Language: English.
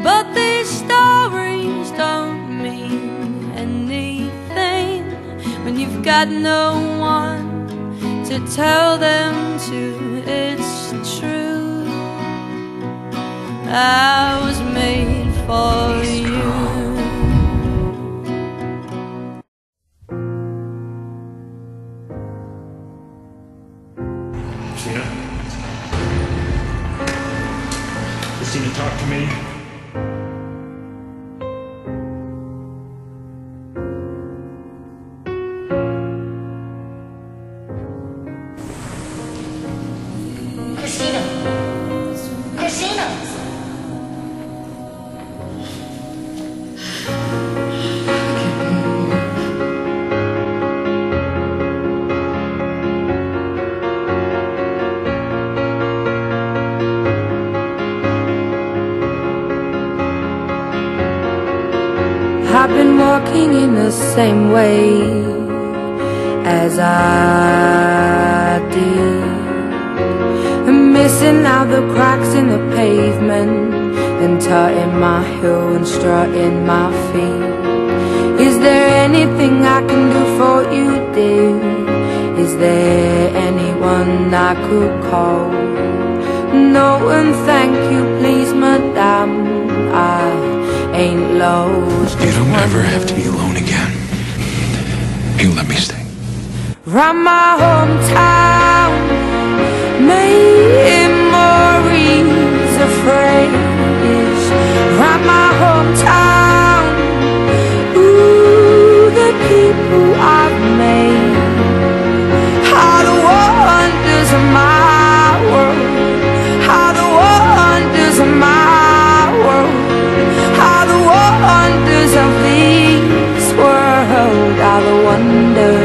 But these stories don't mean anything when you've got no one to tell them to. It's true. I was made for you. Cristina? Cristina, talk to me. Walking in the same way as I did. Missing out the cracks in the pavement and tutting my heel and strutting my feet. Is there anything I can do for you, dear? Is there anyone I could call? No, and thank you, please, madame. You don't ever have to be alone again. You let me stay. From my hometown, memories of this world are the wonders.